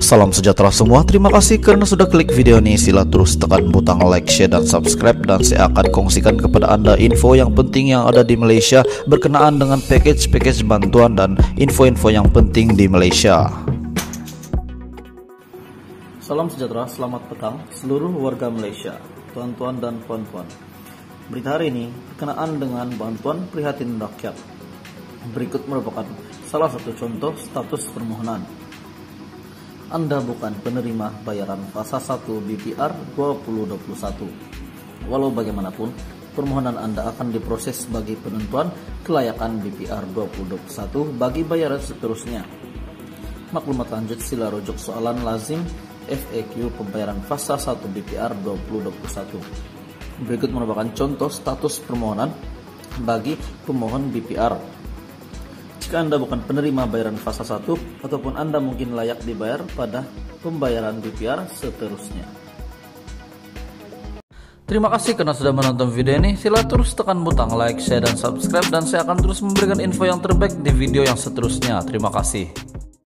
Salam sejahtera semua, terima kasih karena sudah klik video ini Sila terus tekan butang like, share, dan subscribe Dan saya akan kongsikan kepada anda info yang penting yang ada di Malaysia Berkenaan dengan package-package bantuan dan info-info yang penting di Malaysia Salam sejahtera, selamat petang seluruh warga Malaysia, tuan-tuan dan puan-puan. Berita hari ini berkenaan dengan bantuan prihatin rakyat. Berikut merupakan salah satu contoh status permohonan. Anda bukan penerima bayaran fasa 1 BPR 2021. Walau bagaimanapun, permohonan Anda akan diproses sebagai penentuan kelayakan BPR 2021 bagi bayaran seterusnya. Maklumat lanjut sila rujuk soalan lazim FAQ pembayaran fasa 1 BPR 2021. Berikut merupakan contoh status permohonan bagi pemohon BPR jika Anda bukan penerima bayaran fasa 1 ataupun Anda mungkin layak dibayar pada pembayaran BPR seterusnya. Terima kasih karena sudah menonton video ini. Sila terus tekan butang like, share, dan subscribe dan saya akan terus memberikan info yang terbaik di video yang seterusnya. Terima kasih.